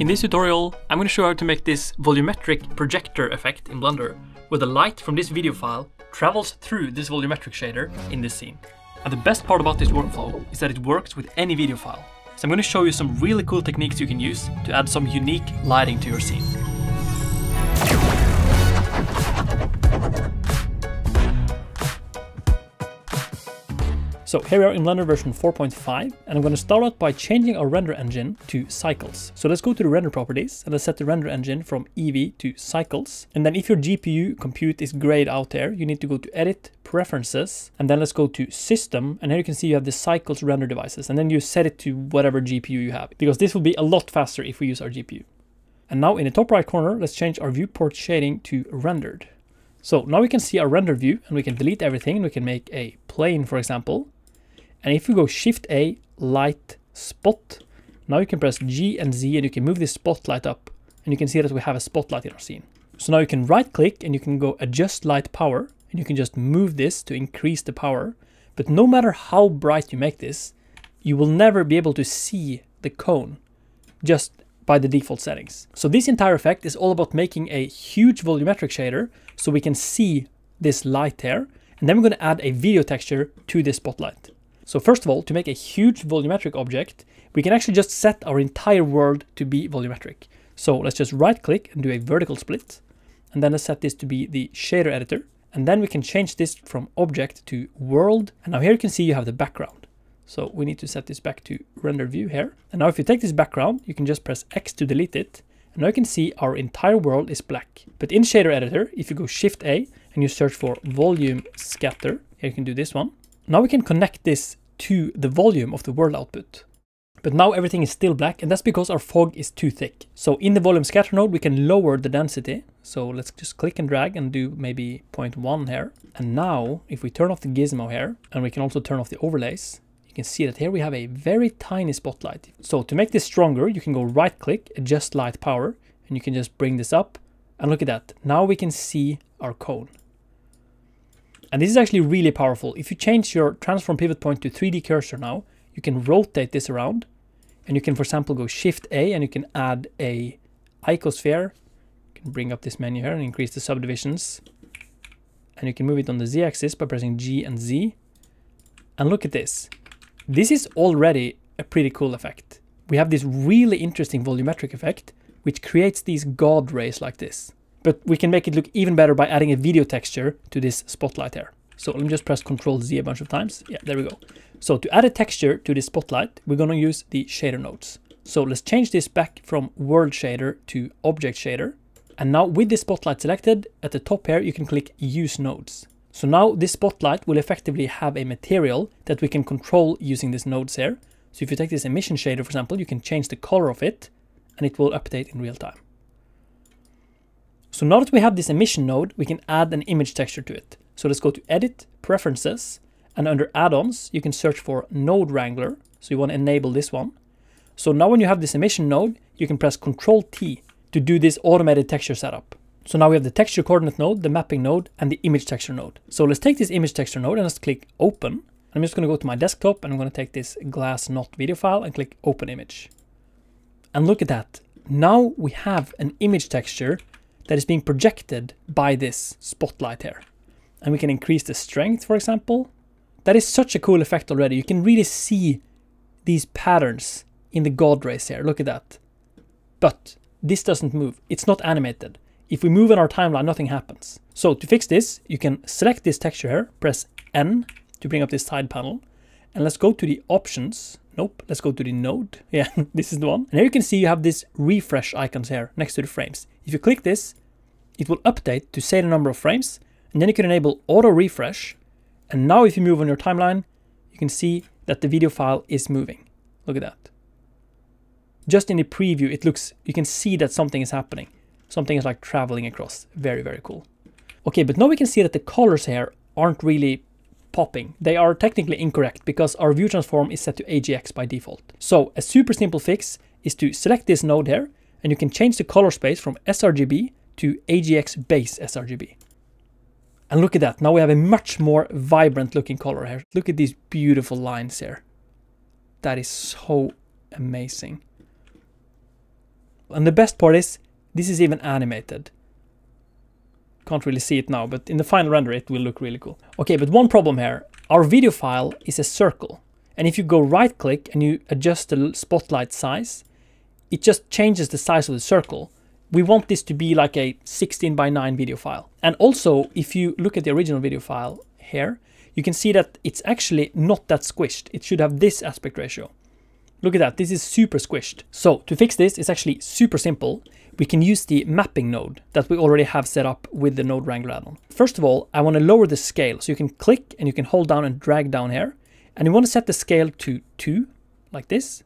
In this tutorial, I'm going to show how to make this volumetric projector effect in Blender, where the light from this video file travels through this volumetric shader in this scene. And the best part about this workflow is that it works with any video file. So I'm going to show you some really cool techniques you can use to add some unique lighting to your scene. So here we are in Blender version 4.5 and I'm going to start out by changing our render engine to cycles. So let's go to the render properties and let's set the render engine from Eevee to cycles. And then if your GPU compute is grayed out there, you need to go to edit, preferences, and then let's go to system. And here you can see you have the cycles render devices and then you set it to whatever GPU you have because this will be a lot faster if we use our GPU. And now in the top right corner, let's change our viewport shading to rendered. So now we can see our render view and we can delete everything. And we can make a plane, for example. And if we go Shift A, light, spot, now you can press G and Z and you can move this spotlight up. And you can see that we have a spotlight in our scene. So now you can right click and you can go adjust light power and you can just move this to increase the power. But no matter how bright you make this, you will never be able to see the cone just by the default settings. So this entire effect is all about making a huge volumetric shader so we can see this light here. And then we're going to add a video texture to this spotlight. So first of all, to make a huge volumetric object, we can actually just set our entire world to be volumetric. So let's just right click and do a vertical split. And then let's set this to be the shader editor. And then we can change this from object to world. And now here you can see you have the background. So we need to set this back to render view here. And now if you take this background, you can just press X to delete it. And now you can see our entire world is black. But in shader editor, if you go shift A and you search for volume scatter, here you can do this one. Now we can connect this to the volume of the world output. But now everything is still black and that's because our fog is too thick. So in the volume scatter node, we can lower the density. So let's just click and drag and do maybe 0.1 here. And now if we turn off the gizmo here, and we can also turn off the overlays, you can see that here we have a very tiny spotlight. So to make this stronger, you can go right click, adjust light power, and you can just bring this up. And look at that. Now we can see our cone. And this is actually really powerful. If you change your transform pivot point to 3D cursor now, you can rotate this around and you can, for example, go Shift A and you can add a icosphere. You can bring up this menu here and increase the subdivisions. And you can move it on the Z axis by pressing G and Z. And look at this. This is already a pretty cool effect. We have this really interesting volumetric effect, which creates these God rays like this. But we can make it look even better by adding a video texture to this spotlight here. So let me just press Ctrl Z a bunch of times. Yeah, there we go. So to add a texture to this spotlight, we're going to use the shader nodes. So let's change this back from world shader to object shader. And now with the spotlight selected, at the top here, you can click use nodes. So now this spotlight will effectively have a material that we can control using these nodes here. So if you take this emission shader, for example, you can change the color of it and it will update in real time. So now that we have this emission node, we can add an image texture to it. So let's go to Edit, Preferences, and under Add-ons, you can search for Node Wrangler. So you want to enable this one. So now when you have this emission node, you can press Ctrl T to do this automated texture setup. So now we have the texture coordinate node, the mapping node, and the image texture node. So let's take this image texture node and let's click Open. I'm just going to go to my desktop and I'm going to take this glass knot video file and click Open Image. And look at that. Now we have an image texture that is being projected by this spotlight here. And we can increase the strength, for example. That is such a cool effect already. You can really see these patterns in the God rays here. Look at that. But this doesn't move. It's not animated. If we move in our timeline, nothing happens. So to fix this, you can select this texture here, press N to bring up this side panel. And let's go to the options. Nope, let's go to the node. Yeah, this is the one. And here you can see you have this refresh icons here next to the frames. If you click this, it will update to say the number of frames, and then you can enable auto refresh. And now if you move on your timeline, you can see that the video file is moving. Look at that. Just in the preview, it looks, you can see that something is happening. Something is like traveling across. Very, very cool. Okay, but now we can see that the colors here aren't really popping. They are technically incorrect because our view transform is set to AGX by default. So a super simple fix is to select this node here and you can change the color space from sRGB to AGX base sRGB. And look at that, now we have a much more vibrant looking color here. Look at these beautiful lines here. That is so amazing. And the best part is, this is even animated. Can't really see it now, but in the final render it will look really cool. Okay, but one problem here. Our video file is a circle. And if you go right click and you adjust the spotlight size, it just changes the size of the circle. We want this to be like a 16 by 9 video file. And also, if you look at the original video file here, you can see that it's actually not that squished. It should have this aspect ratio. Look at that, this is super squished. So to fix this, it's actually super simple. We can use the mapping node that we already have set up with the Node Wrangler add-on. First of all, I want to lower the scale. So you can click and you can hold down and drag down here. And you want to set the scale to 2, like this.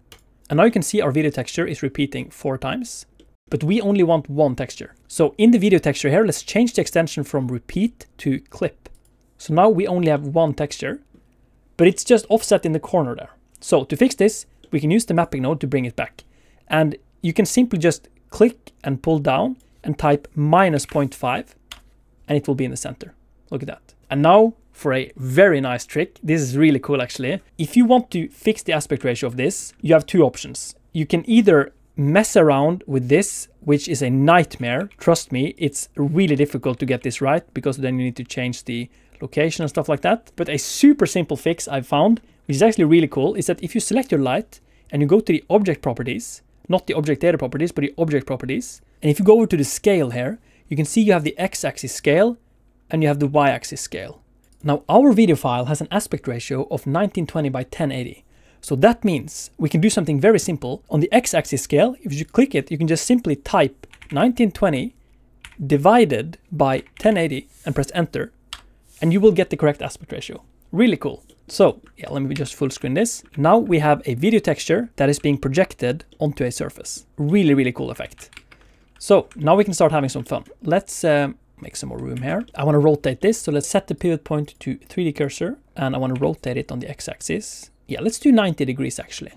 And now you can see our video texture is repeating four times. But we only want one texture. So in the video texture here, let's change the extension from repeat to clip. So now we only have one texture, but it's just offset in the corner there. So to fix this, we can use the mapping node to bring it back. And you can simply just click and pull down and type minus 0.5 and it will be in the center. Look at that. And now for a very nice trick. This is really cool actually. If you want to fix the aspect ratio of this, you have two options. You can either mess around with this, which is a nightmare. Trust me, it's really difficult to get this right because then you need to change the location and stuff like that. But a super simple fix I've found, which is actually really cool, is that if you select your light and you go to the object properties, not the object data properties, but the object properties, and if you go over to the scale here, you can see you have the x-axis scale and you have the y-axis scale. Now our video file has an aspect ratio of 1920 by 1080. So that means we can do something very simple. On the x-axis scale, if you click it, you can just simply type 1920 divided by 1080 and press enter, and you will get the correct aspect ratio. Really cool. So yeah, let me just full screen this. Now we have a video texture that is being projected onto a surface. Really, really cool effect. So now we can start having some fun. Let's um, make some more room here. I want to rotate this, so let's set the pivot point to 3D cursor, and I want to rotate it on the x-axis. Yeah, let's do 90 degrees actually.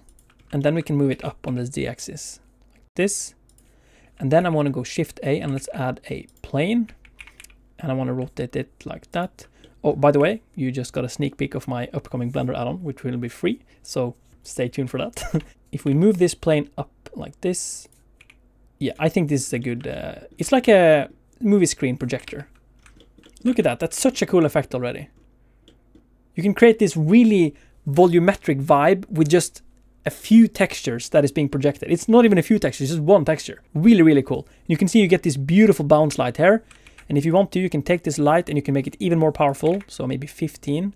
And then we can move it up on the z-axis, like this. And then I want to go Shift A and let's add a plane. And I want to rotate it like that. Oh, by the way, you just got a sneak peek of my upcoming Blender add-on, which will be free. So stay tuned for that. if we move this plane up like this, yeah, I think this is a good, uh, it's like a movie screen projector. Look at that, that's such a cool effect already. You can create this really volumetric vibe with just a few textures that is being projected. It's not even a few textures, just one texture. Really, really cool. You can see you get this beautiful bounce light here. And if you want to, you can take this light and you can make it even more powerful. So maybe 15.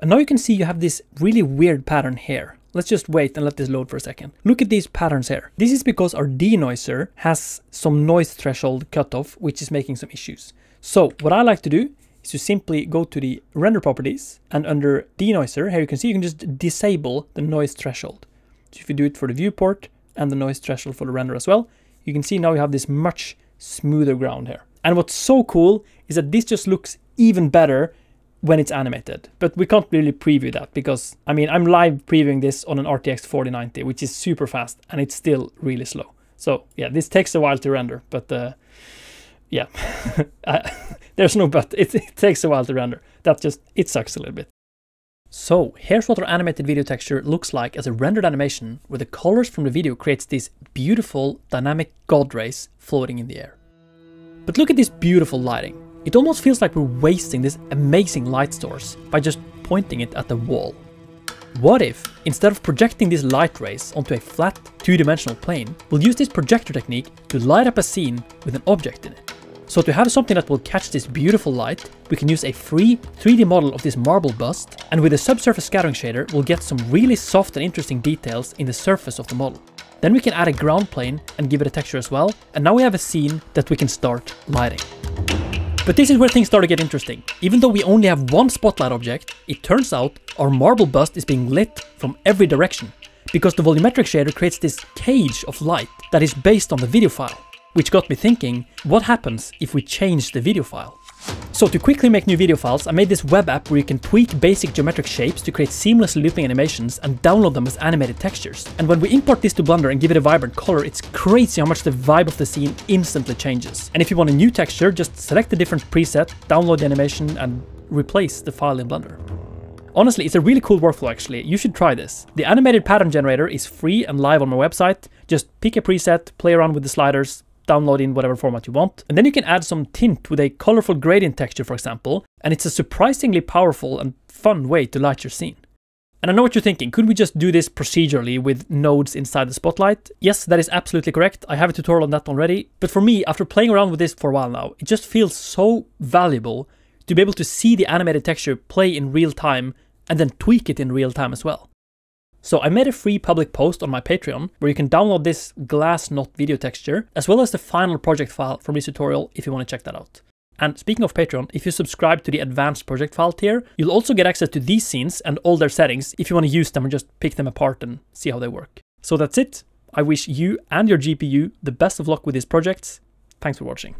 And now you can see you have this really weird pattern here. Let's just wait and let this load for a second. Look at these patterns here. This is because our denoiser has some noise threshold cutoff, which is making some issues. So what I like to do is to simply go to the render properties and under denoiser, here you can see you can just disable the noise threshold. So if you do it for the viewport and the noise threshold for the render as well, you can see now you have this much smoother ground here. And what's so cool is that this just looks even better when it's animated. But we can't really preview that because, I mean, I'm live previewing this on an RTX 4090, which is super fast and it's still really slow. So yeah, this takes a while to render, but uh, yeah, there's no but, it, it takes a while to render. That just, it sucks a little bit. So here's what our animated video texture looks like as a rendered animation where the colors from the video creates these beautiful dynamic god rays floating in the air. But look at this beautiful lighting. It almost feels like we're wasting this amazing light source by just pointing it at the wall. What if, instead of projecting these light rays onto a flat, two-dimensional plane, we'll use this projector technique to light up a scene with an object in it? So to have something that will catch this beautiful light, we can use a free 3D model of this marble bust, and with a subsurface scattering shader, we'll get some really soft and interesting details in the surface of the model. Then we can add a ground plane and give it a texture as well, and now we have a scene that we can start lighting. But this is where things start to get interesting. Even though we only have one spotlight object, it turns out our marble bust is being lit from every direction, because the volumetric shader creates this cage of light that is based on the video file. Which got me thinking, what happens if we change the video file? So to quickly make new video files, I made this web app where you can tweak basic geometric shapes to create seamless looping animations and download them as animated textures. And when we import this to Blender and give it a vibrant color, it's crazy how much the vibe of the scene instantly changes. And if you want a new texture, just select a different preset, download the animation, and replace the file in Blender. Honestly, it's a really cool workflow actually, you should try this. The animated pattern generator is free and live on my website. Just pick a preset, play around with the sliders, download in whatever format you want. And then you can add some tint with a colorful gradient texture, for example, and it's a surprisingly powerful and fun way to light your scene. And I know what you're thinking, could we just do this procedurally with nodes inside the spotlight? Yes, that is absolutely correct. I have a tutorial on that already. But for me, after playing around with this for a while now, it just feels so valuable to be able to see the animated texture play in real time and then tweak it in real time as well. So I made a free public post on my Patreon where you can download this glass knot video texture, as well as the final project file from this tutorial if you want to check that out. And speaking of Patreon, if you subscribe to the advanced project file tier, you'll also get access to these scenes and all their settings if you want to use them and just pick them apart and see how they work. So that's it. I wish you and your GPU the best of luck with these projects. Thanks for watching.